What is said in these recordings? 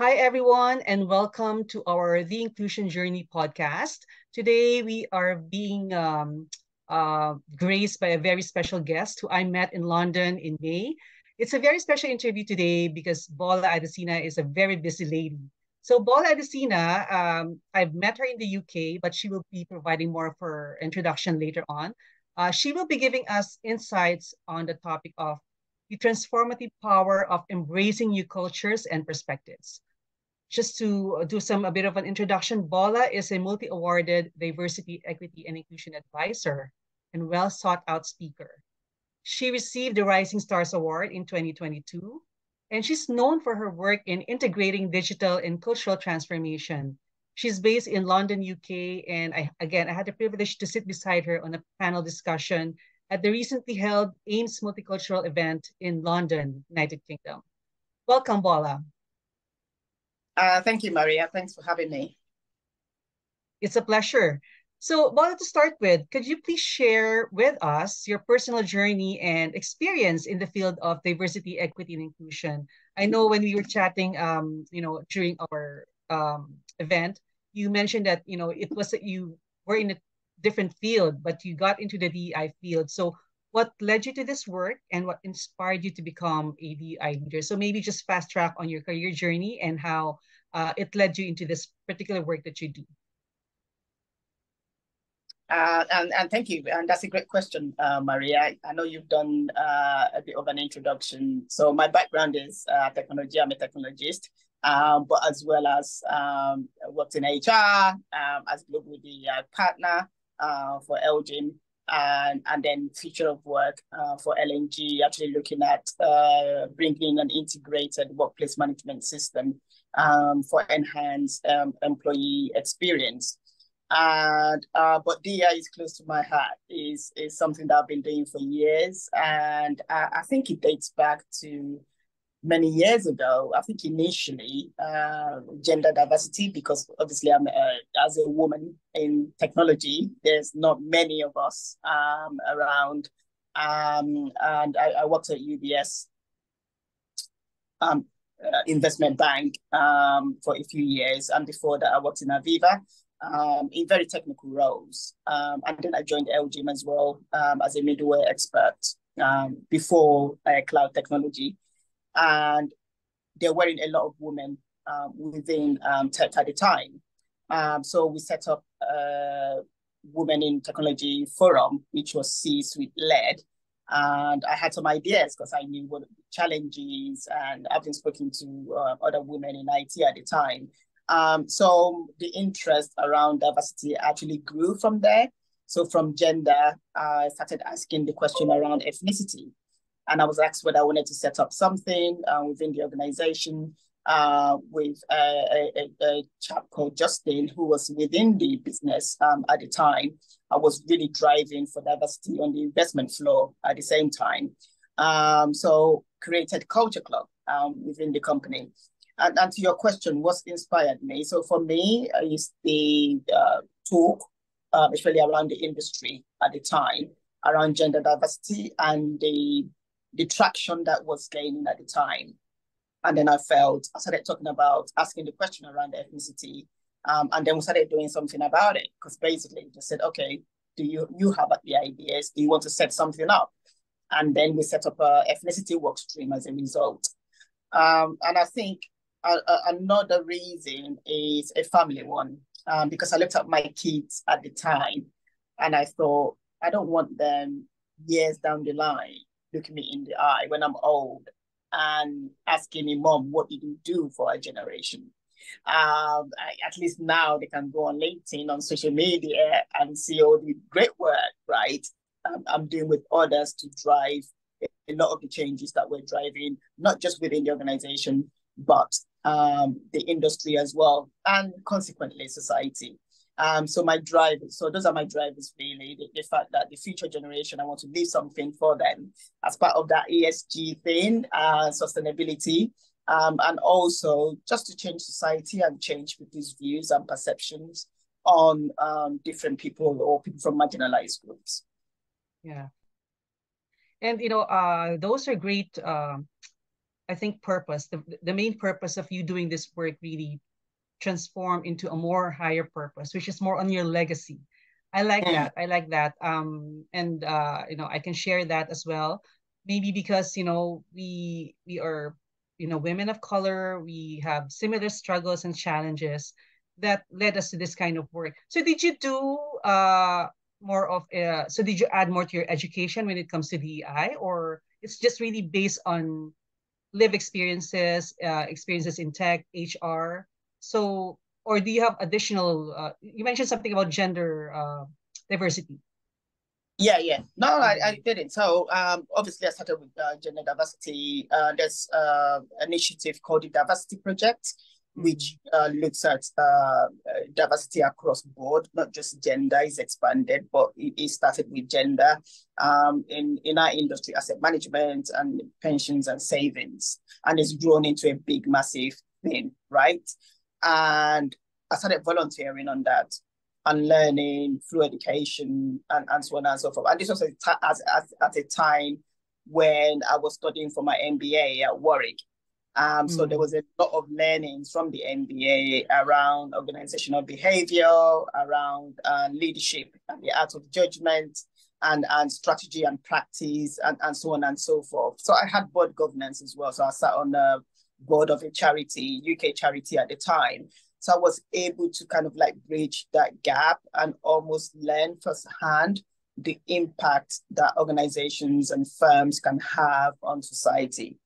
Hi, everyone, and welcome to our The Inclusion Journey podcast. Today, we are being um, uh, graced by a very special guest who I met in London in May. It's a very special interview today because Bola Adesina is a very busy lady. So Bola Adesina, um, I've met her in the UK, but she will be providing more of her introduction later on. Uh, she will be giving us insights on the topic of the transformative power of embracing new cultures and perspectives. Just to uh, do some a bit of an introduction, Bola is a multi-awarded diversity, equity, and inclusion advisor and well sought out speaker. She received the Rising Stars Award in 2022, and she's known for her work in integrating digital and cultural transformation. She's based in London, UK, and I, again, I had the privilege to sit beside her on a panel discussion at the recently held AIMS Multicultural event in London, United Kingdom. Welcome, Bola. Uh, thank you, Maria. Thanks for having me. It's a pleasure. So, Bola, to start with, could you please share with us your personal journey and experience in the field of diversity, equity, and inclusion? I know when we were chatting, um, you know, during our um, event, you mentioned that you know it was that you were in a different field, but you got into the DEI field. So, what led you to this work, and what inspired you to become a DEI leader? So, maybe just fast track on your career journey and how uh, it led you into this particular work that you do. Uh, and, and thank you. And that's a great question, uh, Maria. I, know you've done uh, a bit of an introduction. So my background is uh, technology. I'm a technologist, um, but as well as um, worked in HR um, as global DEI partner uh, for Elgin, and, and then future of work uh, for L&G, actually looking at bringing an integrated workplace management system um, for enhanced um, employee experience. And uh, but DEI is close to my heart. is is something that I've been doing for years, and I, I think it dates back to many years ago. I think initially uh, gender diversity, because obviously I'm uh, as a woman in technology. There's not many of us um, around, um, and I, I, worked at UBS. Um, uh, investment bank um, for a few years, and before that, I worked in Aviva um, in very technical roles. Um, and then I joined Elgin as well um, as a middleware expert um, before uh, cloud technology. And there weren't a lot of women um, within tech at the time. so we set up a Women in Technology Forum, which was C-suite led. And I had some ideas because I knew what challenges and I've been speaking to uh, other women in IT at the time um, so the interest around diversity actually grew from there. So from gender, I started asking the question around ethnicity. And I was asked whether I wanted to set up something uh, within the organization uh, with a, a, a, chap called Justin, who was within the business um, at the time. I was really driving for diversity on the investment floor at the same time. Um, so created Culture Club um, within the company. And, and to your question, what's inspired me? So for me, uh, is the uh, talk, uh, especially around the industry at the time, around gender diversity and the, the traction that was gaining at the time. And then I felt, I started talking about asking the question around the ethnicity. Um, and then we started doing something about it because basically we just said, okay, do you, you have the ideas? Do you want to set something up? And then we set up a ethnicity work stream as a result. Um, and I think another reason is a family one, um, because I looked at my kids at the time and I thought, I don't want them years down the line looking me in the eye when I'm old and asking me, Mom, what did you do for our generation? Um, at least now they can go on LinkedIn, on social media, and see all the great work, right? Um, I'm doing with others to drive a lot of the changes that we're driving, not just within the organization, but um, the industry as well, and consequently society. Um, so my drive, so those are my drivers really, the, the, fact that the future generation, I want to leave something for them as part of that ESG thing, uh, sustainability, um, and also just to change society and change people's views and perceptions on um, different people or people from marginalized groups. Yeah. And, you know, uh, those are great uh, I think purpose, the, the main purpose of you doing this work really transform into a more higher purpose, which is more on your legacy. I like mm. that. I like that. Um, and uh, you know, I can share that as well. Maybe because you know we we are you know women of color. We have similar struggles and challenges that led us to this kind of work. So did you do uh more of uh, so did you add more to your education when it comes to DEI or it's just really based on live experiences, uh, experiences in tech, HR. So, or do you have additional? Uh, you mentioned something about gender uh, diversity. Yeah, yeah. No, I, I didn't. So um, obviously I started with uh, gender diversity. Uh, there's uh, initiative called the Diversity Project, which uh, looks at uh, diversity across board, not just gender is expanded, but it, it started with gender um, in, in our industry, asset management and pensions and savings, and it's grown into a big, massive thing, right? And I started volunteering on that and learning through education and, and so on and so forth. And this was at, at a time when I was studying for my MBA at Warwick. Um, so mm. there was a lot of learnings from the MBA around organizational behavior, around uh, leadership and the art of judgment, and, and strategy and practice, and, and so on and so forth. So I had board governance as well. So I sat on the board of a charity, UK charity at the time. So I was able to kind of like bridge that gap and almost learn firsthand the impact that organizations and firms can have on society.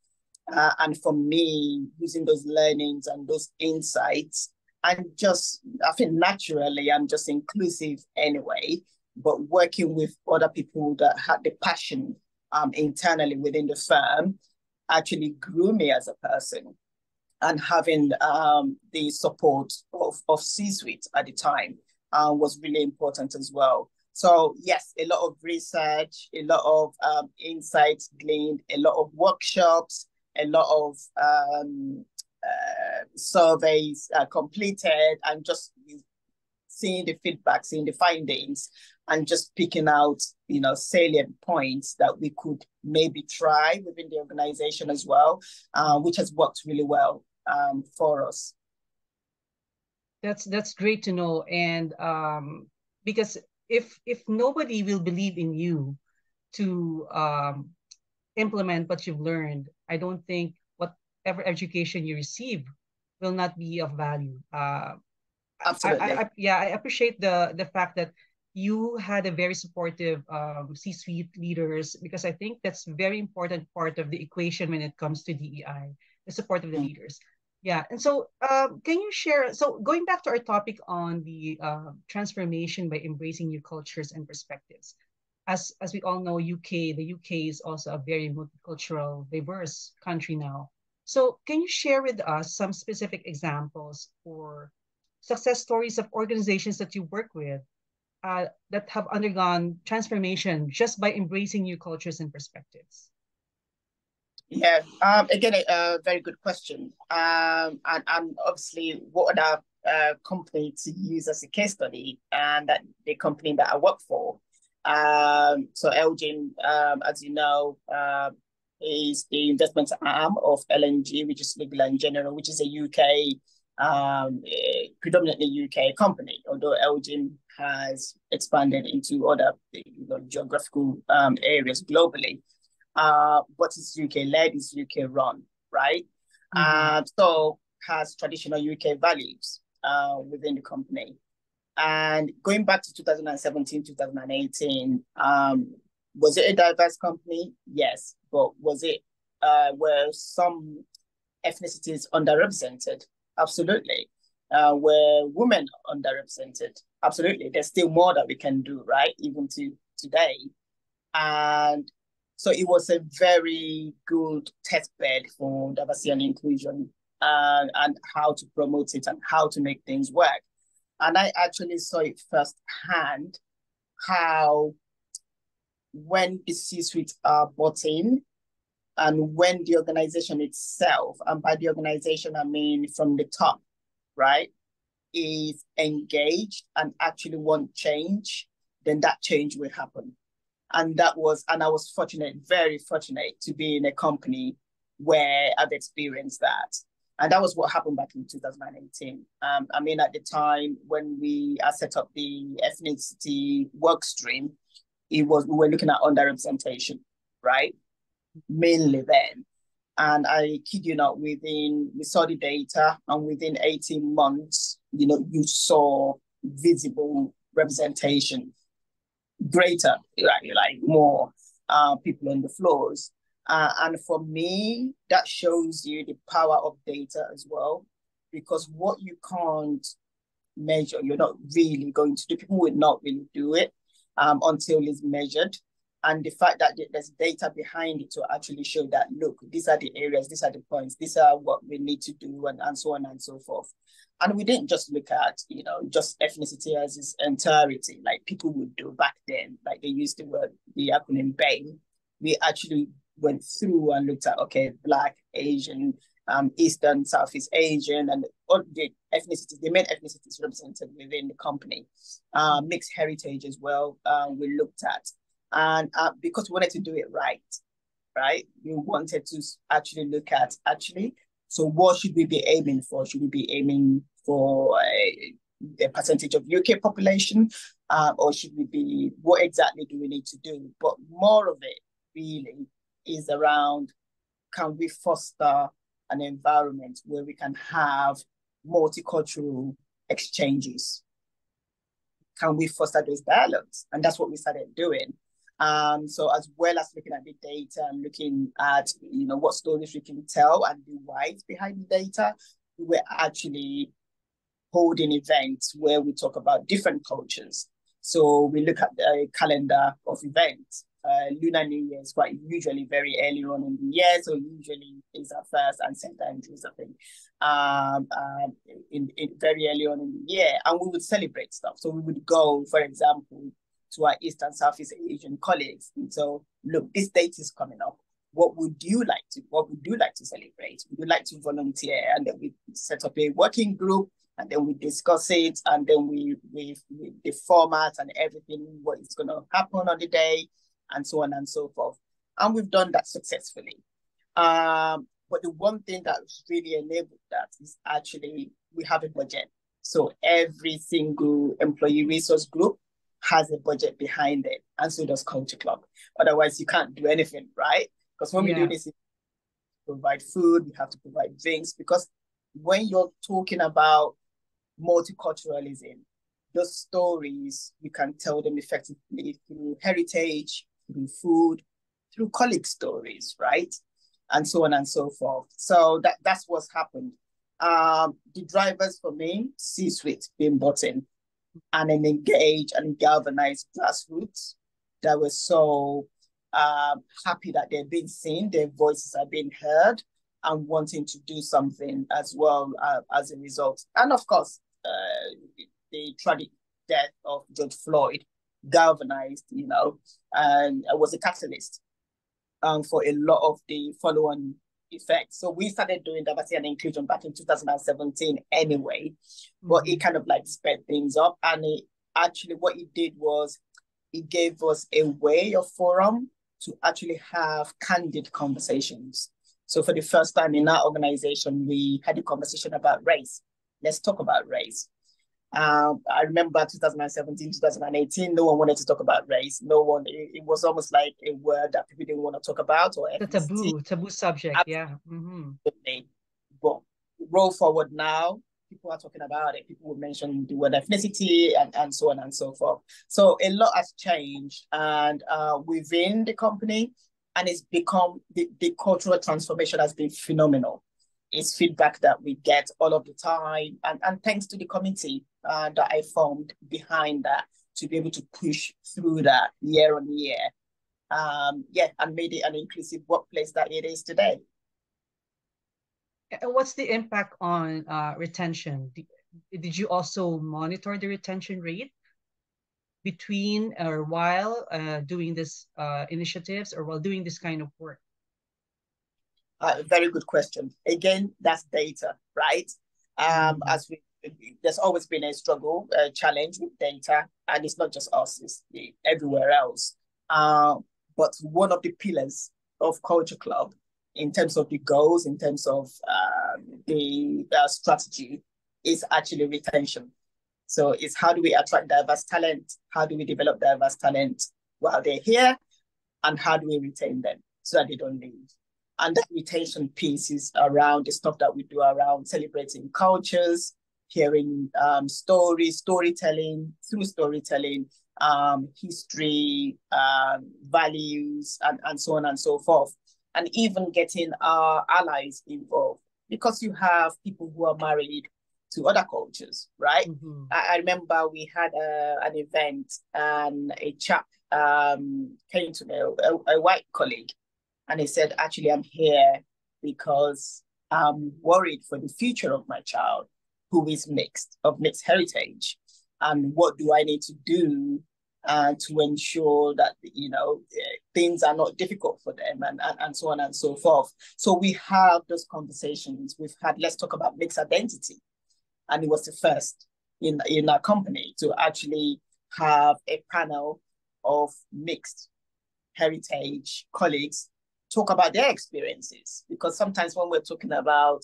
Uh, and for me, using those learnings and those insights, and just, I think naturally, I'm just inclusive anyway, but working with other people that had the passion um, internally within the firm actually grew me as a person. And having um, the support of, of C-suite at the time uh, was really important as well. So yes, a lot of research, a lot of um, insights gleaned, a lot of workshops, a lot of um, uh, surveys uh, completed and just seeing the feedback, seeing the findings, and just picking out, you know, salient points that we could maybe try within the organization as well, uh, which has worked really well um, for us. That's that's great to know, and um, because if if nobody will believe in you to um, implement what you've learned, I don't think whatever education you receive will not be of value. Uh, Absolutely. I, I, yeah, I appreciate the the fact that you had a very supportive um, C-suite leaders because I think that's very important part of the equation when it comes to DEI, the support of the mm-hmm. leaders. Yeah, and so um, can you share? So going back to our topic on the uh, transformation by embracing new cultures and perspectives, as as we all know, UK, the UK is also a very multicultural, diverse country now. So can you share with us some specific examples or success stories of organizations that you work with uh, that have undergone transformation just by embracing new cultures and perspectives? Yeah, um, again, a, a, very good question. Um, and, and obviously, what other uh, company to use as a case study, and that the company that I work for um, so Elgin, um, as you know, uh, is the investment arm of L&G, which is General, which is a UK, um, a predominantly UK company, although Elgin has expanded into other you know, geographical um, areas globally. Uh, but it's UK led, it's UK run, right? Mm-hmm. Uh, so has traditional UK values uh, within the company. And going back to 2017, 2018, um, was it a diverse company? Yes. But was it, uh, were some ethnicities underrepresented? Absolutely. Uh, were women underrepresented? Absolutely. There's still more that we can do, right? Even to today. And so it was a very good test bed for diversity and inclusion and, and how to promote it and how to make things work. And I actually saw it firsthand how when the C-suite are bought in and when the organization itself, and by the organization, I mean from the top, right, is engaged and actually want change, then that change will happen. And that was, and I was fortunate, very fortunate to be in a company where I've experienced that. And that was what happened back in 2018. Um, I mean, at the time when we set up the ethnicity work stream, it was we were looking at underrepresentation, right? Mainly then. And I kid you not, within we saw the data, and within 18 months, you know, you saw visible representation, greater, like, like more uh, people on the floors. Uh, and for me, that shows you the power of data as well, because what you can't measure, you're not really going to do. People would not really do it um, until it's measured. And the fact that there's data behind it to actually show that, look, these are the areas, these are the points, these are what we need to do, and, and so on and so forth. And we didn't just look at, you know, just ethnicity as its entirety, like people would do back then, like they used the word, the acronym BAME. We actually went through and looked at, okay, Black, Asian, um, Eastern, Southeast Asian, and all the ethnicities, the main ethnicities represented within the company. Uh, mixed heritage as well, uh, we looked at. And uh, because we wanted to do it right, right, we wanted to actually look at actually, so what should we be aiming for? Should we be aiming for a, a percentage of UK population, uh, or should we be, what exactly do we need to do? But more of it really is around can we foster an environment where we can have multicultural exchanges? Can we foster those dialogues? And that's what we started doing. Um, so as well as looking at the data and looking at you know what stories we can tell and the why behind the data, we were actually holding events where we talk about different cultures. So we look at the calendar of events uh, Lunar New Year is quite usually very early on in the year, so usually is our first and St. Andrews, I think, um, um, in, in very early on in the year, and we would celebrate stuff. So we would go, for example, to our East and Southeast Asian colleagues. And so, look, this date is coming up. What would you like to? What would you like to celebrate? Would you like to volunteer? And then we set up a working group and then we discuss it and then we we, we the format and everything what is going to happen on the day and so on and so forth. And we've done that successfully. Um, but the one thing that's really enabled that is actually we have a budget. So every single employee resource group has a budget behind it, and so does Culture Club. Otherwise, you can't do anything, right? Because when yeah. we do this, provide food, we have to provide drinks. Because when you're talking about multiculturalism, those stories you can tell them effectively through heritage, through food, through colleague stories, right? And so on and so forth. So that, that's what's happened. Um, the drivers for me, C-suite being bought in and an engaged and galvanized grassroots that were so um, happy that they're being seen, their voices are being heard, and wanting to do something as well uh, as a result. And of course, uh, the tragic death of George Floyd galvanized, you know, and was a catalyst um, for a lot of the follow-on effects. So we started doing diversity and inclusion back in 2017 anyway, mm-hmm. but it kind of like sped things up. And it actually what it did was it gave us a way of forum to actually have candid conversations. So for the first time in our organization, we had a conversation about race. Let's talk about race. Um, I remember 2017, 2018, no one wanted to talk about race. No one, it, it, was almost like a word that people didn't want to talk about or a taboo, taboo subject. Absolutely. Yeah. Mm-hmm. But roll forward now, people are talking about it. People will mention the word ethnicity and, and so on and so forth. So a lot has changed and uh, within the company, and it's become the, the cultural transformation has been phenomenal. It's feedback that we get all of the time, and, and thanks to the committee uh, that I formed behind that to be able to push through that year on year. Um, yeah, and made it an inclusive workplace that it is today. And what's the impact on uh, retention? Did you also monitor the retention rate between or while uh, doing this uh, initiatives or while doing this kind of work? Uh, very good question. Again, that's data, right? Um, mm -hmm. As we there's always been a struggle, a challenge with data, and it's not just us, it's everywhere else. Uh, but one of the pillars of Culture Club in terms of the goals, in terms of um, the strategy, is actually retention. So it's how do we attract diverse talent? How do we develop diverse talent while they're here? And how do we retain them so that they don't leave? And that retention piece is around the stuff that we do around celebrating cultures, hearing um, stories, storytelling, through storytelling, um, history, um, values, and, and so on and so forth. And even getting our allies involved because you have people who are married to other cultures, right? Mm-hmm. I, I, remember we had a, an event and a chap um, came to me, a, a white colleague, and he said, Actually, I'm here because I'm worried for the future of my child who is mixed, of mixed heritage. And what do I need to do uh, to ensure that you know things are not difficult for them and, and, and so on and so forth? So we have those conversations. We've had let's talk about mixed identity. And it was the first in in our company to actually have a panel of mixed heritage colleagues talk about their experiences. Because sometimes when we're talking about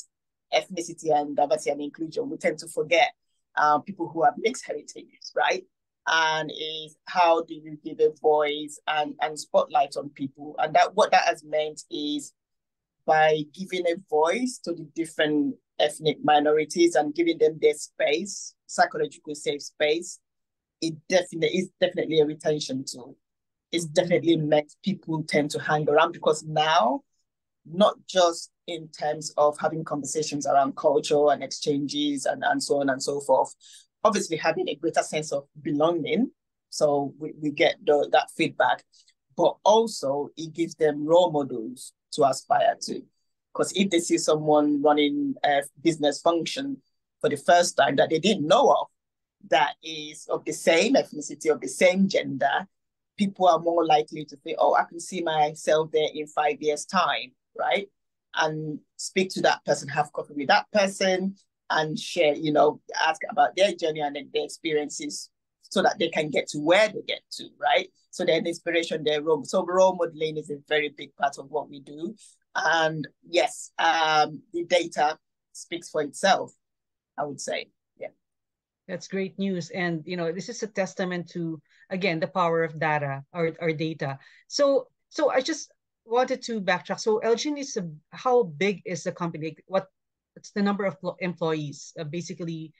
ethnicity and diversity and inclusion we tend to forget uh, people who have mixed heritages right? And is how do you give a voice and and spotlight on people? And that what that has meant is by giving a voice to the different ethnic minorities and giving them their space psychological safe space it definitely is definitely a retention tool. It's mm-hmm. definitely meant people tend to hang around because now not just in terms of having conversations around culture and exchanges and, and so on and so forth, obviously having a greater sense of belonging. So we, we get the, that feedback, but also it gives them role models to aspire to. Because if they see someone running a business function for the first time that they didn't know of, that is of the same ethnicity, of the same gender, people are more likely to think, oh, I can see myself there in five years' time, right? And speak to that person, have coffee with that person, and share, you know, ask about their journey and their experiences so that they can get to where they get to, right? So then inspiration, their role. So role modeling is a very big part of what we do. And yes, um, the data speaks for itself, I would say. Yeah. That's great news. And you know, this is a testament to again the power of data or, or data. So so I just wanted to backtrack. So Elgin is a, how big is the company? What it's the number of employees, uh, basically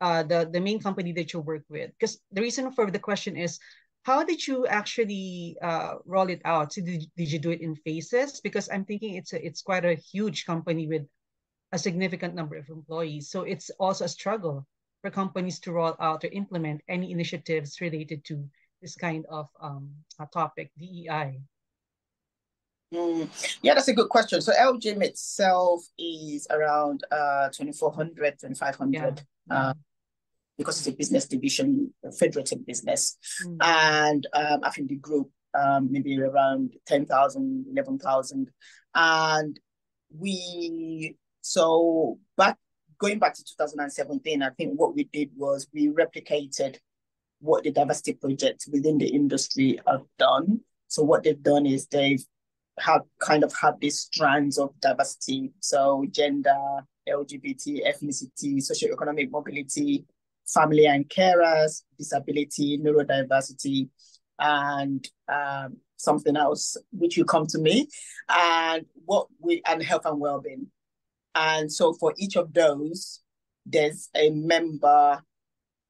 uh, the, the main company that you work with. Because the reason for the question is, how did you actually uh, roll it out? So did, did you do it in phases? Because I'm thinking it's a, it's quite a huge company with a significant number of employees. So it's also a struggle for companies to roll out or implement any initiatives related to this kind of um, topic, DEI. Mm, yeah, that's a good question. So LGIM itself is around uh 2400, 2500 yeah. uh, because it's a business division, a federated business. Mm. And um, I think the group um, maybe around 10,000, 11,000. And we, so back, going back to 2017, I think what we did was we replicated what the diversity project within the industry have done. So what they've done is they've have kind of had these strands of diversity. So gender, LGBT, ethnicity, socioeconomic mobility, family and carers, disability, neurodiversity, and um, something else which will come to me, and what we and health and well-being. And so for each of those, there's a member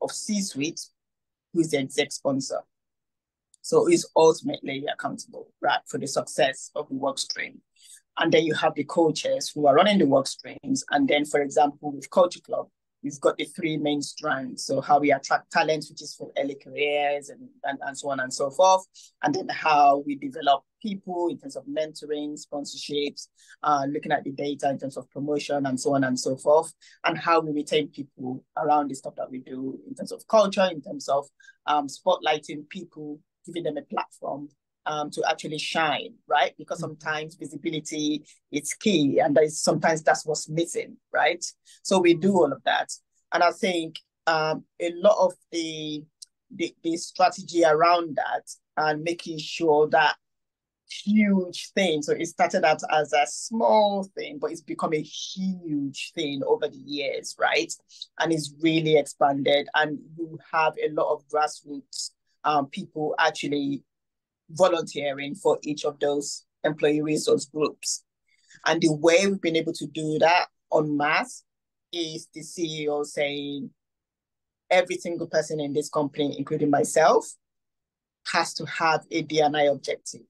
of C-suite who's the exec sponsor. So he's ultimately accountable, right, for the success of the work stream. And then you have the coaches who are running the work streams. And then, for example, with Culture Club, we've got the three main strands. So how we attract talent, which is for early careers and, and, and so on and so forth. And then how we develop people in terms of mentoring, sponsorships, uh, looking at the data in terms of promotion and so on and so forth. And how we retain people around the stuff that we do in terms of culture, in terms of um, spotlighting people giving them a platform um, to actually shine, right? Because mm-hmm. sometimes visibility is key, and is sometimes that's what's missing, right? So we do all of that, and I think um, a lot of the, the the strategy around that and making sure that huge thing. So it started out as a small thing, but it's become a huge thing over the years, right? And it's really expanded. And you have a lot of grassroots um, people actually volunteering for each of those employee resource groups. And the way we've been able to do that on mass is the CEO saying, every single person in this company, including myself, has to have a DNI objective.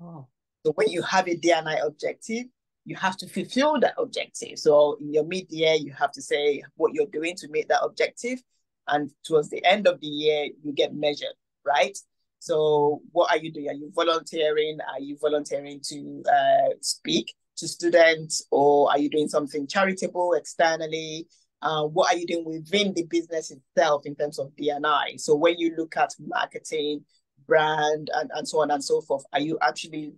Oh. So when you have a DNI objective, you have to fulfill that objective. So in your mid-year, you have to say what you're doing to meet that objective. And towards the end of the year, you get measured, right? So what are you doing? Are you volunteering? Are you volunteering to uh, speak to students or are you doing something charitable externally? Uh, what are you doing within the business itself in terms of DNI? So when you look at marketing, brand, and, and so on and so forth, are you actually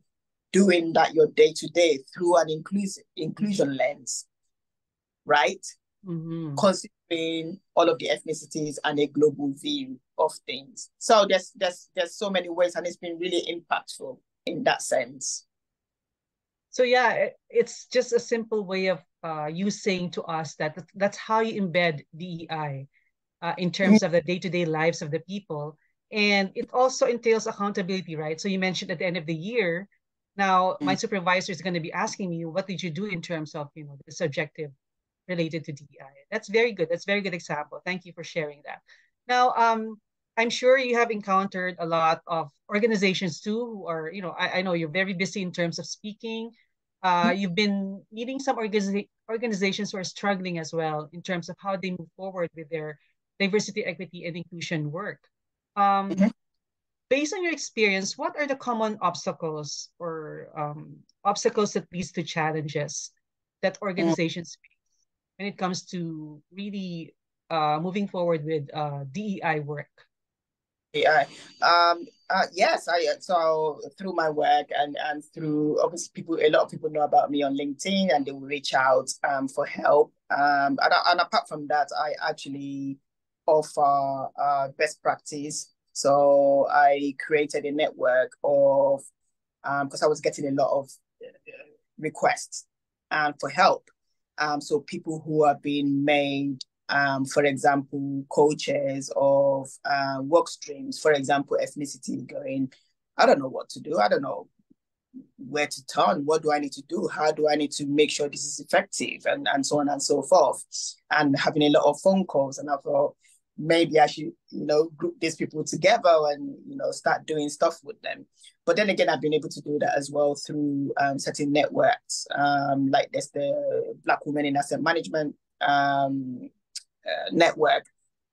doing that your day to day through an inclusive inclusion lens, right? Mm-hmm. Considering all of the ethnicities and a global view of things. So there's there's there's so many ways, and it's been really impactful in that sense. So yeah, it's just a simple way of uh, you saying to us that that's how you embed DEI uh, in terms of the day-to-day lives of the people. And it also entails accountability, right? So you mentioned at the end of the year, now my mm. supervisor is going to be asking me, what did you do in terms of, you know, this objective related to DEI? That's very good. That's very good example. Thank you for sharing that. Now, um, I'm sure you have encountered a lot of organizations too who are, you know, I, I know you're very busy in terms of speaking. Uh, you've been meeting some organiza- organizations who are struggling as well in terms of how they move forward with their diversity, equity, and inclusion work. Um, mm-hmm. Based on your experience, what are the common obstacles or um, obstacles that leads to challenges that mm. organizations face when it comes to really uh, moving forward with uh, DEI work? AI. Um, uh, yes, I so through my work and and through obviously people, a lot of people know about me on LinkedIn and they will reach out um for help. Um, and, and apart from that, I actually offer uh best practice. So I created a network of um because I was getting a lot of uh, requests and um, for help. Um, so people who have been made um, for example, coaches of uh, work streams, for example, ethnicity going, I don't know what to do. I don't know where to turn. What do I need to do? How do I need to make sure this is effective? And, and so on and so forth. And having a lot of phone calls. And I thought, maybe I should, you know, group these people together and, you know, start doing stuff with them. But then again, I've been able to do that as well through um, certain networks. Um, like there's the Black Women in Asset Management um, uh, network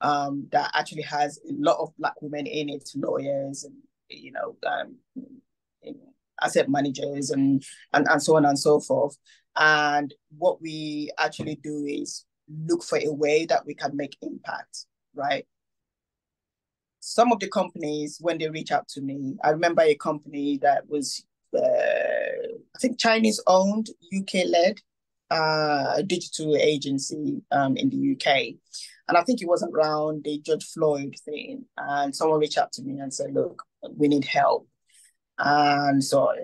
um, that actually has a lot of black women in it, lawyers and you know, um, asset managers and, and and so on and so forth. And what we actually do is look for a way that we can make impact, right? Some of the companies, when they reach out to me, I remember a company that was, uh, I think Chinese owned, UK led, uh, digital agency um, in the UK. And I think it was around the George Floyd thing. And someone reached out to me and said, look, we need help. And so I,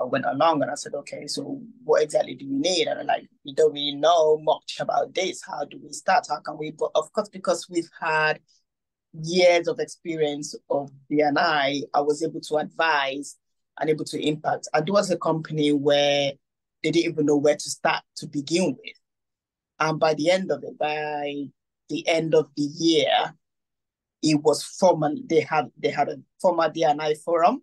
I went along and I said, okay, so what exactly do you need? And I'm like, we don't really know much about this. How do we start? How can we? But of course, because we've had years of experience of DNI, I was able to advise and able to impact. And there was a company where they didn't even know where to start to begin with. And by the end of it, by the end of the year, it was formal. They had they had a former DNI forum.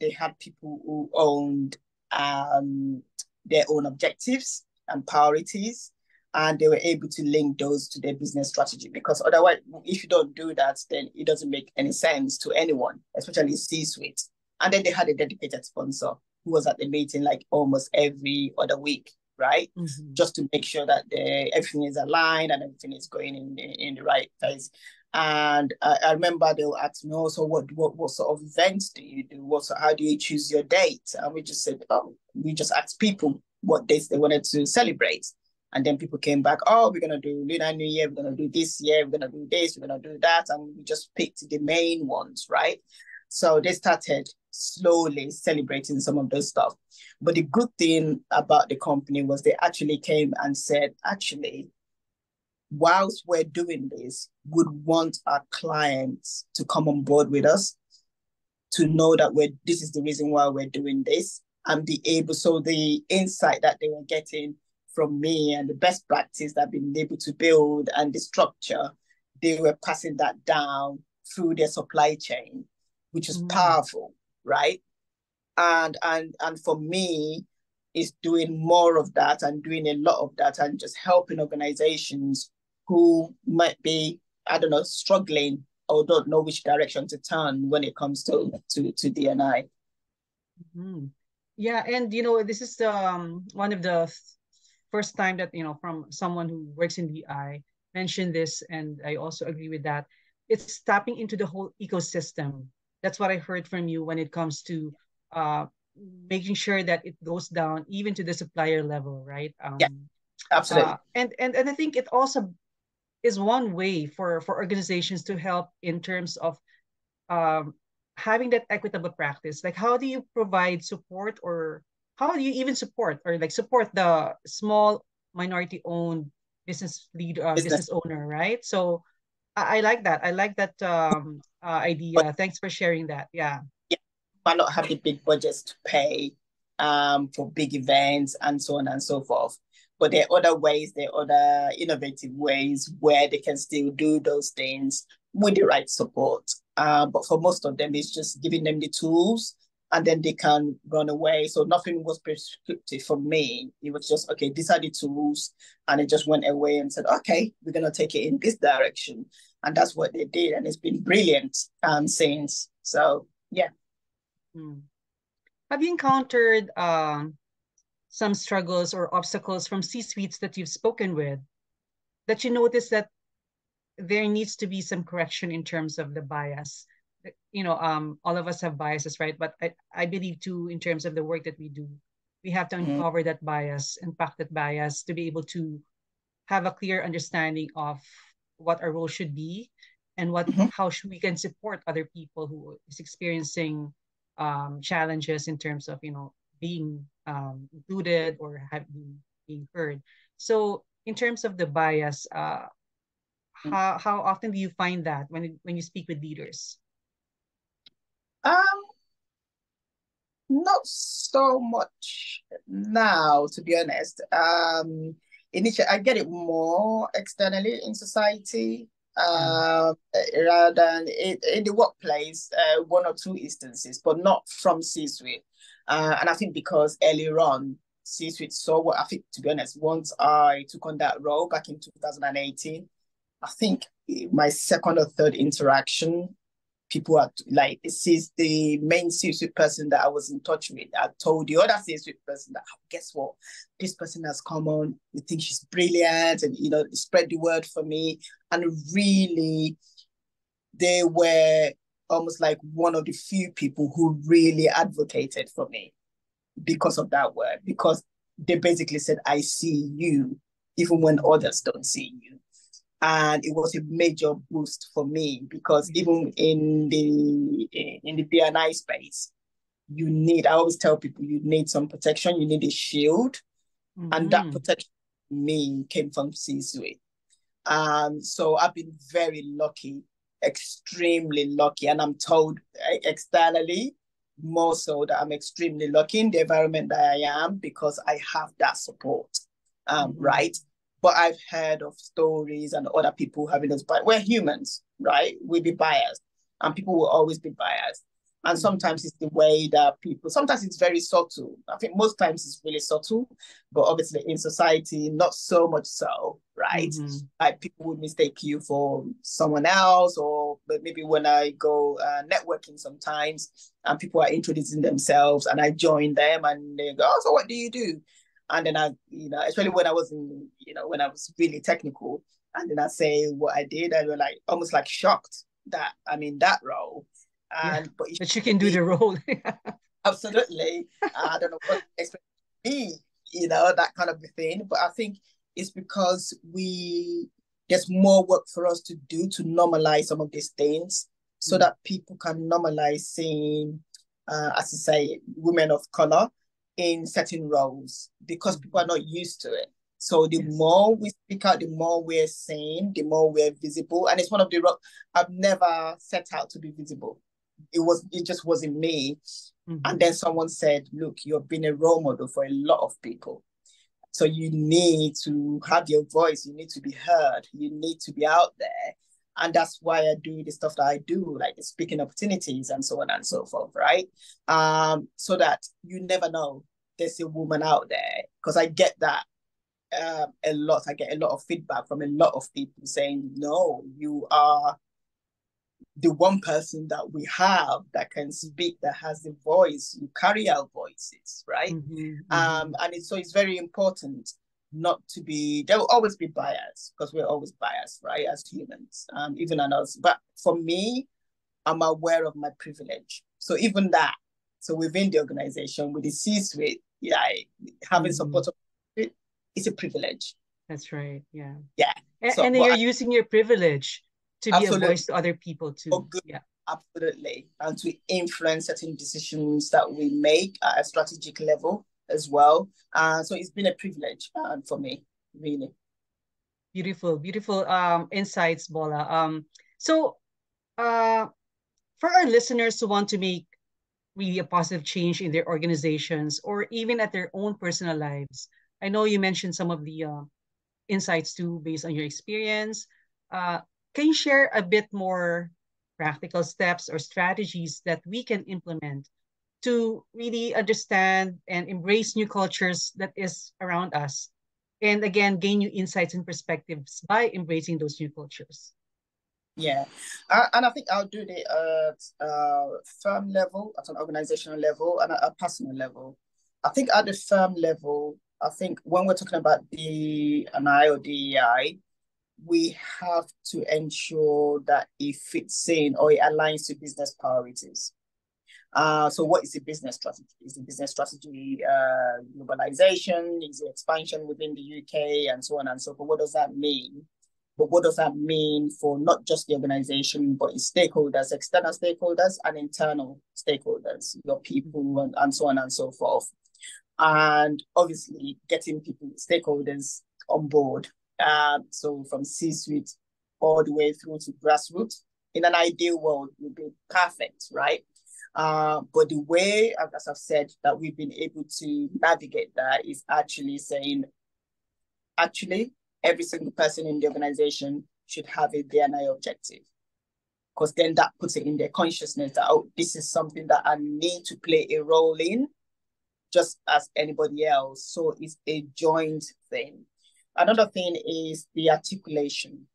They had people who owned um, their own objectives and priorities, and they were able to link those to their business strategy. Because otherwise, if you don't do that, then it doesn't make any sense to anyone, especially C-suite. And then they had a dedicated sponsor who was at the meeting like almost every other week, right? Mm-hmm. Just to make sure that the, everything is aligned and everything is going in, in, in the right place. And I, I remember they'll ask me oh, also, what, what what sort of events do you do? What how do you choose your date? And we just said, oh, we just asked people what dates they wanted to celebrate. And then people came back, oh, we're gonna do Lunar New Year, we're gonna do this year, we're gonna do this, we're gonna do that, and we just picked the main ones, right? So they started slowly celebrating some of those stuff. But the good thing about the company was they actually came and said, actually, whilst we're doing this, would want our clients to come on board with us to know that we're this is the reason why we're doing this and be able so the insight that they were getting from me and the best practice that I've been able to build and the structure, they were passing that down through their supply chain, which is mm. powerful, right? And and and for me, is doing more of that and doing a lot of that and just helping organizations who might be, I don't know, struggling or don't know which direction to turn when it comes to to to DNI. Mm-hmm. Yeah, and you know, this is um one of the first time that you know from someone who works in DI mentioned this, and I also agree with that. It's tapping into the whole ecosystem. That's what I heard from you when it comes to uh, making sure that it goes down even to the supplier level, right? Um, yeah, absolutely. Uh, and and and I think it also is one way for for organizations to help in terms of um, having that equitable practice. Like, how do you provide support or how do you even support or like support the small minority owned business lead uh, business. owner right? So I, I, like that. I like that um uh, idea. Thanks for sharing that. Yeah. Yeah. Might not have the big budgets to pay um for big events and so on and so forth but there are other ways there are other innovative ways where they can still do those things with the right support uh, but for most of them it's just giving them the tools and then they can run away. So nothing was prescriptive for me. It was just, okay, these are the tools. And it just went away and said, okay, we're going to take it in this direction. And that's what they did. And it's been brilliant um, since. So, yeah. Hmm. Have you encountered um, some struggles or obstacles from C-suites that you've spoken with that you notice that there needs to be some correction in terms of the bias you know, um, all of us have biases, right? But I, I believe too, in terms of the work that we do, we have to mm-hmm. uncover that bias, unpack that bias to be able to have a clear understanding of what our role should be and what mm-hmm. how should we can support other people who is experiencing um, challenges in terms of you know being um, included or having being heard. So in terms of the bias, uh, mm. how how often do you find that when when you speak with leaders? Um, not so much now, to be honest. Um, initially, I get it more externally in society uh, rather than in, in the workplace, uh, one or two instances, but not from C-suite. Uh, and I think because earlier on, C-suite saw what I think, to be honest, once I took on that role back in 2018, I think my second or third interaction people are like is the main C-suite person that I was in touch with. I told the other C-suite person that oh, guess what, this person has come on. We think she's brilliant, and you know, spread the word for me. And really, they were almost like one of the few people who really advocated for me because of that word. Because they basically said, "I see you," even when others don't see you and it was a major boost for me because even in the in the DNI space, you need. I always tell people you need some protection. You need a shield, mm-hmm. and that mm-hmm. protection me came from C-suite. Um, so I've been very lucky, extremely lucky, and I'm told externally more so that I'm extremely lucky in the environment that I am because I have that support. Um, mm-hmm. right but I've heard of stories and other people having those bias. We're humans, right? We be biased, and people will always be biased. And sometimes it's the way that people, sometimes it's very subtle. I think most times it's really subtle, but obviously in society, not so much so, right? Mm-hmm. Like people would mistake you for someone else, or but maybe when I go uh, networking sometimes and people are introducing themselves and I join them and they go, oh, so what do you do? And then I, you know, especially when I was in, you know, when I was really technical, and then I say what I did, I was like almost like shocked that I'm in that role. And yeah, but, but you can do the role. absolutely. I don't know what expect me, you know, that kind of thing. But I think it's because we there's more work for us to do to normalize some of these things so mm. that people can normalize saying uh, as you say, women of color in certain roles because people are not used to it. So the yes. more we speak out, the more we're seen, the more we're visible. And it's one of the I've never set out to be visible. It was it just wasn't me. Mm-hmm. And then someone said, look, you've been a role model for a lot of people. So you need to have your voice, you need to be heard, you need to be out there. And that's why I do the stuff that I do, like the speaking opportunities and so on and so forth, right? Um, so that you never know there's a woman out there. Because I get that um, a lot. I get a lot of feedback from a lot of people saying, no, you are the one person that we have that can speak, that has the voice. You carry our voices, right? Mm-hmm, mm-hmm. Um, and it's, so it's very important not to be, there will always be bias because we're always biased, right, as humans, um, even on us. But for me, I'm aware of my privilege. So even that, so within the organization, with the C-suite, yeah, having mm-hmm. support it's a privilege. That's right. Yeah. Yeah. And, so, and you're I, using your privilege to be a voice to other people too. Oh, good. Yeah. Absolutely. And to influence certain decisions that we make at a strategic level as well. Uh, so it's been a privilege uh, for me, really. Beautiful, beautiful um, insights, Bola. Um, so uh, for our listeners who want to make really a positive change in their organizations or even at their own personal lives, I know you mentioned some of the uh, insights too based on your experience. Uh, can you share a bit more practical steps or strategies that we can implement to really understand and embrace new cultures that is around us? And again gain new insights and perspectives by embracing those new cultures. Yeah. Uh, and i think i'll do it at uh, firm level at an organizational level and at a personal level. I think at the firm level I think when we're talking about D and or DEI, we have to ensure that it fits in or it aligns to business priorities. Uh, so what is the business strategy? Is the business strategy uh, globalization? Is it expansion within the UK and so on and so forth? What does that mean? But what does that mean for not just the organization, but its stakeholders, external stakeholders and internal stakeholders, your people and, and so on and so forth and obviously getting people, stakeholders on board. Um, so from C-suite all the way through to grassroots. In an ideal world, would be perfect, right? Uh, but the way, as I've said, that we've been able to navigate that is actually saying, actually, every single person in the organization should have a D&I objective. Because then that puts it in their consciousness that, oh, this is something that I need to play a role in just as anybody else. So it's a joint thing. Another thing is the articulation.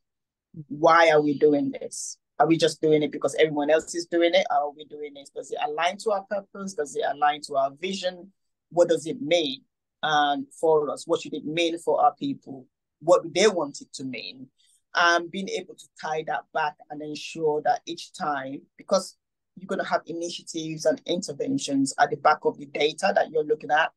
Why are we doing this? Are we just doing it because everyone else is doing it? Or Are we doing it? Does it align to our purpose? Does it align to our vision? What does it mean um, for us? What should it mean for our people? What do they want it to mean? And being able to tie that back and ensure that each time, because you're going to have initiatives and interventions at the back of the data that you're looking at.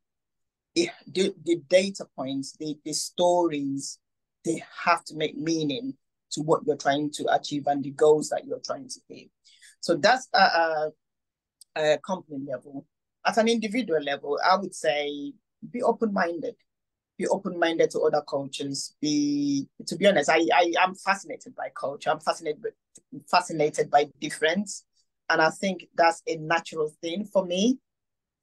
It, the, the data points, the, the stories, they have to make meaning to what you're trying to achieve and the goals that you're trying to hit. So that's a, a, a company level. At an individual level, I would say be open-minded. Be open-minded to other cultures. Be to be honest, I, I am fascinated by culture. I'm fascinated fascinated by difference. And I think that's a natural thing for me.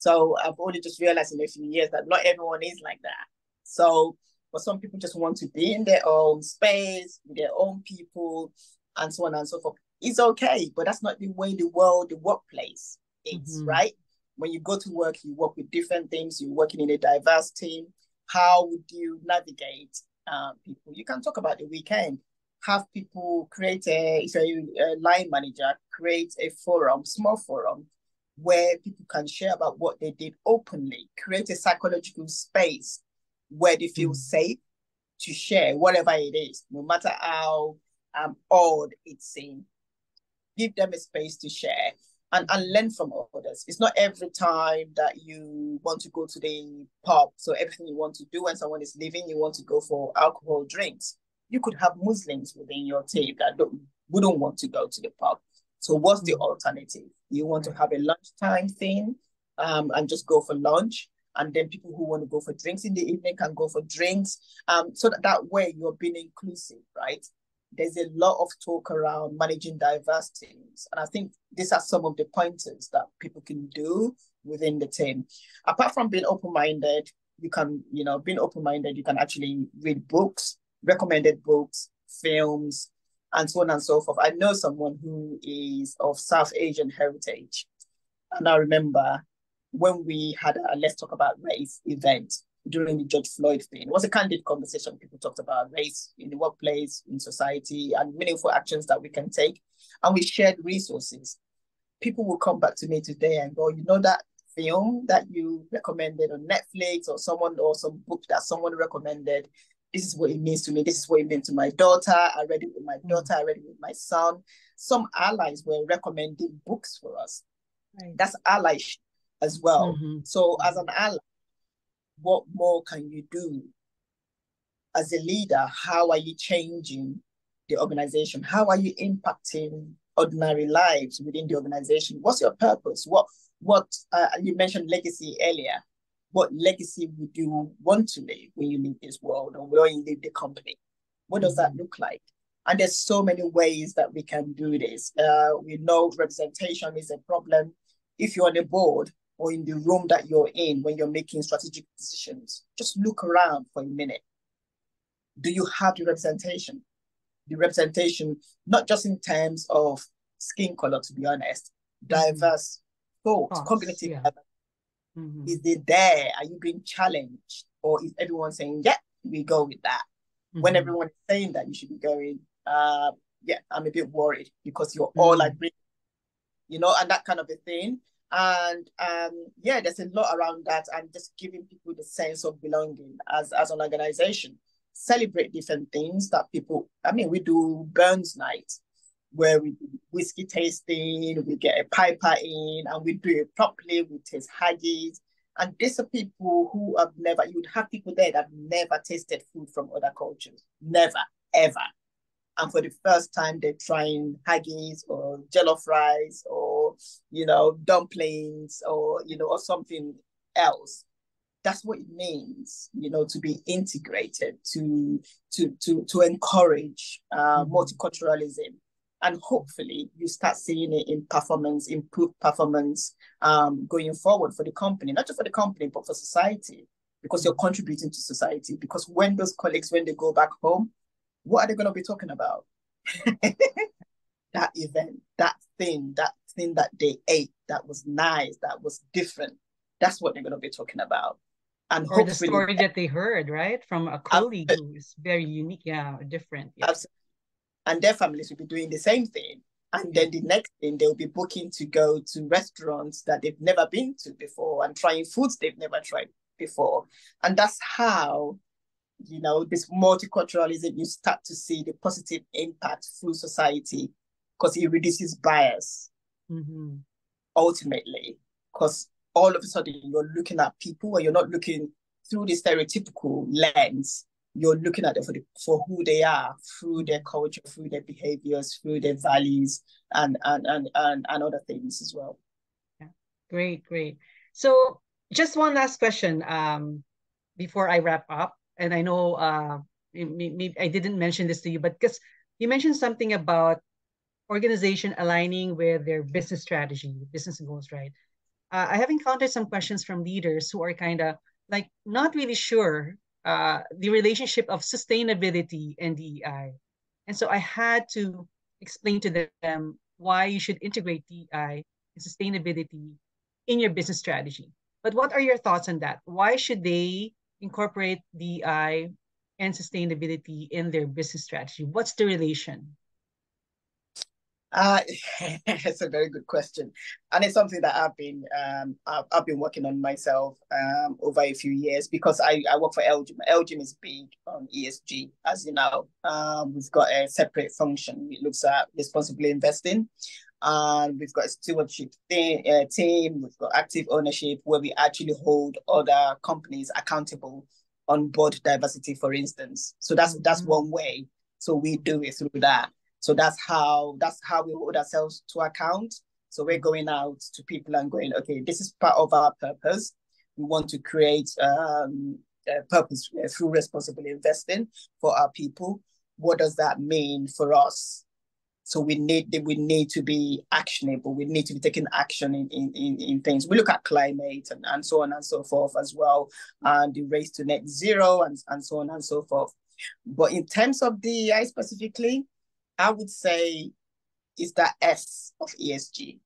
So I've only just realized in a few years that not everyone is like that. So, but some people just want to be in their own space, with their own people, and so on and so forth. It's okay, but that's not the way the world, the workplace is, mm-hmm. right? When you go to work, you work with different things, you're working in a diverse team. How would you navigate uh, people? You can talk about the weekend have people create a, if you're a line manager, create a forum, small forum, where people can share about what they did openly, create a psychological space where they feel mm. safe to share whatever it is, no matter how um, odd it seems. Give them a space to share and, and learn from others. It's not every time that you want to go to the pub. So everything you want to do when someone is leaving, you want to go for alcohol drinks you could have Muslims within your team that don't, wouldn't want to go to the pub. So what's the alternative? You want to have a lunchtime thing um, and just go for lunch. And then people who want to go for drinks in the evening can go for drinks. Um, so that, that way you're being inclusive, right? There's a lot of talk around managing diverse teams. And I think these are some of the pointers that people can do within the team. Apart from being open-minded, you can, you know, being open-minded, you can actually read books, recommended books, films, and so on and so forth. I know someone who is of South Asian heritage. And I remember when we had a Let's Talk About Race event during the George Floyd thing, it was a candid conversation. People talked about race in the workplace, in society, and meaningful actions that we can take. And we shared resources. People will come back to me today and go, you know, that film that you recommended on Netflix or someone or some book that someone recommended. This is what it means to me. This is what it meant to my daughter. I read it with my mm. daughter. I read it with my son. Some allies were recommending books for us. Right. That's allyship as well. Mm-hmm. So, as an ally, what more can you do? As a leader, how are you changing the organization? How are you impacting ordinary lives within the organization? What's your purpose? What what uh, you mentioned legacy earlier. What legacy would you want to leave when you leave this world or when you leave the company? What does that mm-hmm. look like? And there's so many ways that we can do this. Uh, we know representation is a problem. If you're on the board or in the room that you're in when you're making strategic decisions, just look around for a minute. Do you have the representation? The representation, not just in terms of skin color, to be honest, mm-hmm. diverse thoughts, cognitive yeah. Mm-hmm. Is it there? Are you being challenged? Or is everyone saying, yeah, we go with that? Mm-hmm. When everyone is saying that, you should be going, uh, yeah, I'm a bit worried because you're mm-hmm. all agreeing, you know, and that kind of a thing. And um, yeah, there's a lot around that and just giving people the sense of belonging as, as an organization. Celebrate different things that people, I mean, we do Burns night where we do whiskey tasting, we get a piper in, and we do it properly. We taste haggis. And these are people who have never, you'd have people there that have never tasted food from other cultures. Never, ever. And for the first time, they're trying haggis or jollof rice or, you know, dumplings or, you know, or something else. That's what it means, you know, to be integrated, to to to to encourage uh, mm-hmm. multiculturalism, and hopefully you start seeing it in performance, improved performance um, going forward for the company, not just for the company, but for society, because you're contributing to society. Because when those colleagues, when they go back home, what are they going to be talking about? that event, that thing, that thing that they ate, that was nice, that was different. That's what they're going to be talking about. And or the story that they heard, right, from a colleague who is very unique, yeah, different. Yeah. Absolutely and their families will be doing the same thing. And then the next thing, they'll be booking to go to restaurants that they've never been to before and trying foods they've never tried before. And that's how, you know, this multiculturalism, you start to see the positive impact through society because it reduces bias mm-hmm. ultimately. Because all of a sudden you're looking at people and you're not looking through the stereotypical lens you're looking at them for, the, for who they are through their culture, through their behaviors, through their values, and and and and, and other things as well. Yeah, great, great. So just one last question um, before I wrap up, and I know uh, maybe I didn't mention this to you, but because you mentioned something about organization aligning with their business strategy, business goals, right? Uh, I have encountered some questions from leaders who are kind of like not really sure uh, the relationship of sustainability and DEI. And so I had to explain to them why you should integrate DEI and sustainability in your business strategy. But what are your thoughts on that? Why should they incorporate DEI and sustainability in their business strategy? What's the relation? Uh, it's a very good question, and it's something that I've been um, I've, I've been working on myself um, over a few years because I, I work for LGIM. LGIM is big on ESG, as you know. Um, we've got a separate function. It looks at responsibly investing, and we've got a stewardship thing, uh, team. We've got active ownership where we actually hold other companies accountable on board diversity, for instance. So that's mm-hmm. that's one way. So we do it through that. So that's how that's how we hold ourselves to account. So we're going out to people and going, okay, this is part of our purpose. We want to create um, a purpose through responsible investing for our people. What does that mean for us? So we need we need to be actionable. We need to be taking action in, in, in, in, things. We look at climate and, and so on and so forth as well, and the race to net zero and, and so on and so forth. But in terms of DEI specifically, I would say is that S of ESG,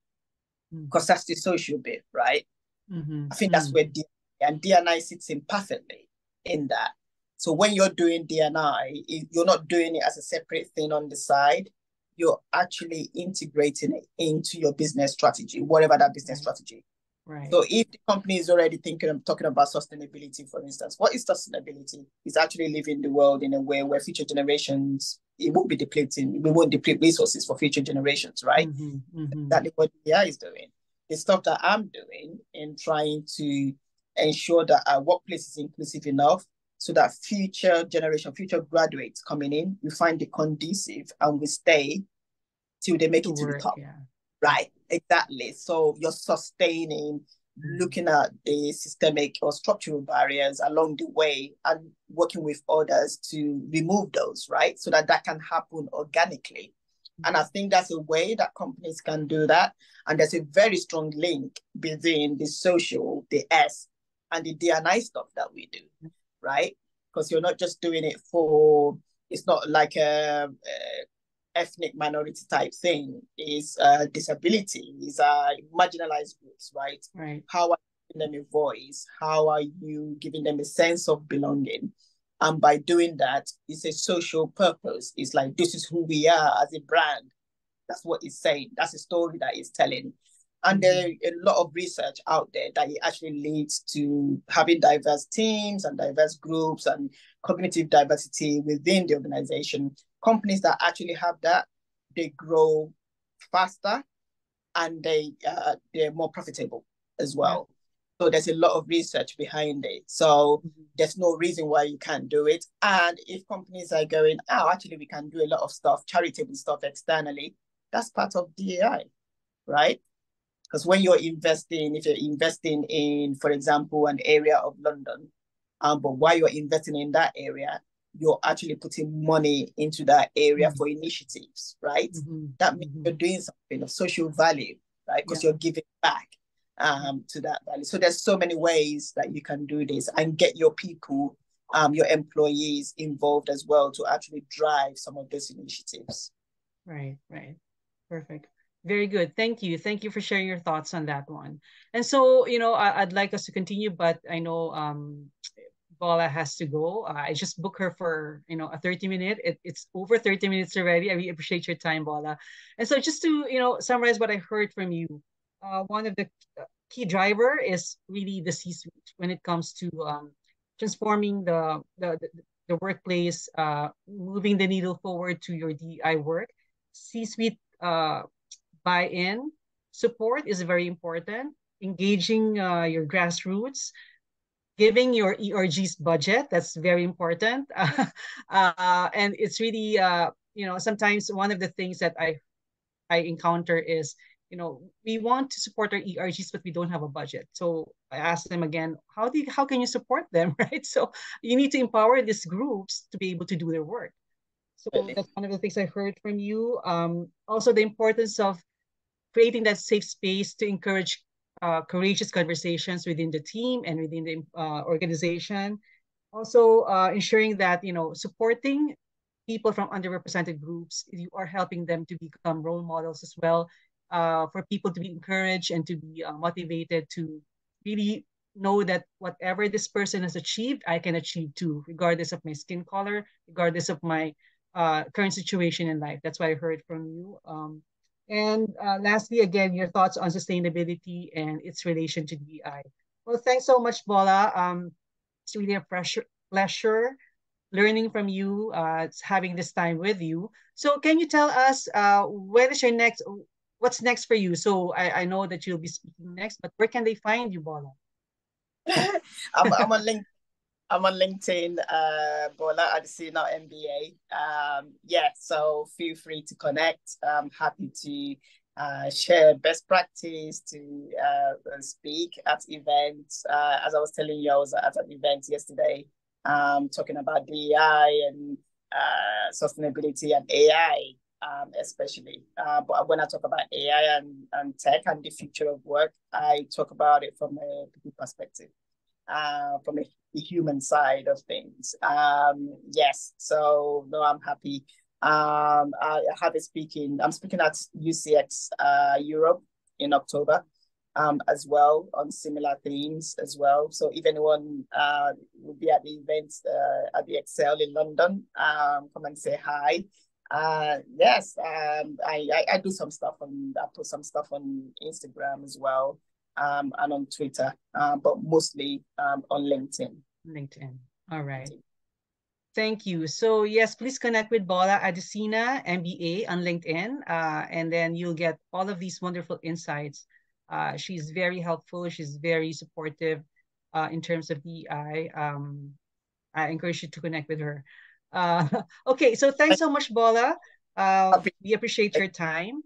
because mm. that's the social bit, right? Mm-hmm. I think that's mm. where D and D&I sits in perfectly in that. So when you're doing D&I, you're not doing it as a separate thing on the side you're actually integrating it into your business strategy, whatever that business strategy. Right. So if the company is already thinking of talking about sustainability, for instance, what is sustainability? It's actually living the world in a way where future generations it won't be depleting, we won't deplete resources for future generations, right? Mm-hmm, mm-hmm. That's what AI is doing. The stuff that I'm doing in trying to ensure that our workplace is inclusive enough so that future generation, future graduates coming in, we find it conducive and we stay till they make to it to work, the top. Yeah. Right, exactly. So you're sustaining. Looking at the systemic or structural barriers along the way and working with others to remove those, right? So that that can happen organically. And I think that's a way that companies can do that. And there's a very strong link between the social, the S, and the D&I stuff that we do. Right? Because you're not just doing it for, it's not like a, a ethnic minority type thing. Is uh, disability, is uh, marginalized groups, right? Right. How are you giving them a voice? How are you giving them a sense of belonging? And by doing that, it's a social purpose. It's like this is who we are as a brand. That's what it's saying. That's a story that it's telling. And there a lot of research out there that it actually leads to having diverse teams and diverse groups and cognitive diversity within the organization. Companies that actually have that, they grow faster and they uh, they're more profitable as well. So there's a lot of research behind it. So mm-hmm. there's no reason why you can't do it. And if companies are going, oh, actually we can do a lot of stuff, charitable stuff externally, that's part of DEI, right? Because when you're investing, if you're investing in, for example, an area of London, um, but while you're investing in that area, you're actually putting money into that area mm-hmm. for initiatives, right? Mm-hmm. That means mm-hmm. you're doing something of social value, right? Because yeah. you're giving back um, to that value. So there's so many ways that you can do this and get your people, um, your employees involved as well to actually drive some of those initiatives. Right, right. Perfect. Very good. Thank you. Thank you for sharing your thoughts on that one. And so, you know, I, would like us to continue, but I know um, Bola has to go. Uh, I just booked her for, you know, a 30 minute. It, it's over 30 minutes already. I really appreciate your time, Bola. And so just to, you know, summarize what I heard from you, uh, one of the key driver is really the C-suite when it comes to um, transforming the, the, the, the workplace, uh, moving the needle forward to your DI work. C-suite uh, buy-in support is very important engaging uh, your grassroots giving your ergs budget that's very important. Uh, and it's really uh, you know sometimes one of the things that i i encounter is you know we want to support our ergs but we don't have a budget. So i ask them again how do you, how can you support them? Right? So you need to empower these groups to be able to do their work. So that's one of the things i heard from you. Um, also the importance of creating that safe space to encourage uh, courageous conversations within the team and within the uh, organization. Also, uh, ensuring that you know supporting people from underrepresented groups, you are helping them to become role models as well, uh, for people to be encouraged and to be uh, motivated to really know that whatever this person has achieved, I can achieve too, regardless of my skin color, regardless of my uh, current situation in life. That's what I heard from you. Um, and uh, lastly, again, your thoughts on sustainability and its relation to DI. Well, thanks so much, Bola. Um, it's really a pleasure, pleasure learning from you, uh, having this time with you. So can you tell us uh, when is your next, what's next for you? So I, I know that you'll be speaking next, but where can they find you, Bola? I'm, I'm on LinkedIn. I'm on LinkedIn, uh, Bola Adesina MBA. Um, yeah, so feel free to connect. I'm happy to uh, share best practice, to uh, speak at events. Uh, as I was telling you, I was at an event yesterday um, talking about DEI and uh, sustainability and AI, um, especially. Uh, but when I talk about AI and, and tech and the future of work, I talk about it from a people perspective uh, from a, the human side of things. Um, yes, so no, I'm happy. Um, I have a speaking. I'm speaking at UCX uh, Europe in October. Um, as well on similar themes as well. So if anyone uh, will be at the event uh, at the Excel in London, um, come and say hi. Uh, yes, um, I, I, I do some stuff on I put some stuff on Instagram as well um, and on Twitter, uh, but mostly um, on LinkedIn. LinkedIn. All right. Thank you. So yes, please connect with Bola Adesina, MBA on LinkedIn, uh, and then you'll get all of these wonderful insights. Uh, she's very helpful. She's very supportive uh, in terms of DEI. Um, I encourage you to connect with her. Uh, okay, so thanks so much, Bola. Uh, we appreciate your time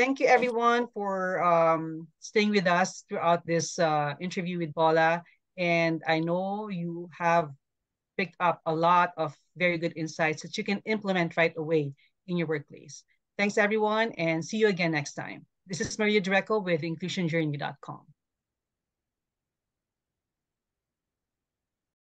thank you everyone for um, staying with us throughout this uh, interview with Bola. And I know you have picked up a lot of very good insights that you can implement right away in your workplace. Thanks everyone and see you again next time. This is Maria Drueco with inclusionjourney.com.